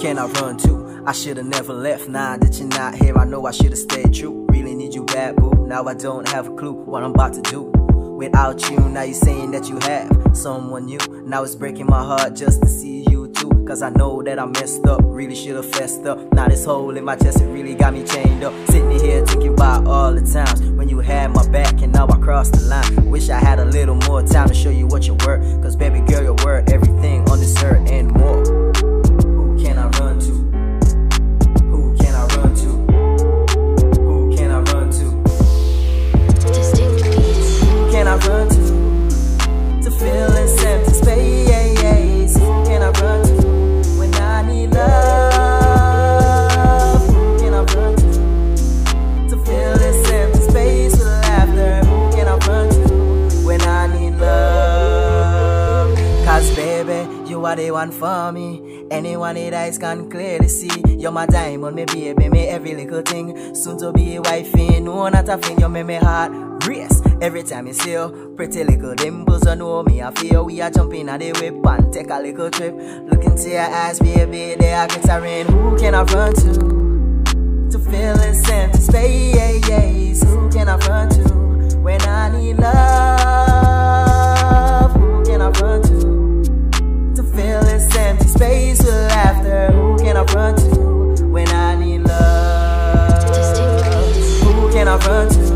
Can I run to? I should've never left. Now that you're not here, I know I should've stayed true. Really need you bad, boo. Now I don't have a clue what I'm about to do. Without you, now you're saying that you have someone new. Now it's breaking my heart just to see you too. Cause I know that I messed up, really should've fessed up. Now this hole in my chest, it really got me chained up. Sitting here thinking about all the times when you had my back and now I crossed the line. Wish I had a little more time to show you what you're worth. Cause baby girl, you're worth you are the one for me. Anyone that eyes can clearly see. You're my diamond, my baby, me every little thing. Soon to be a wifey, no one not a thing. You make me heart race every time you see you. Pretty little dimples, you know me. I feel we are jumping at the whip and take a little trip. Look into your eyes, baby, they are glittering. Who can I run to? to feel this empty space. Who can love?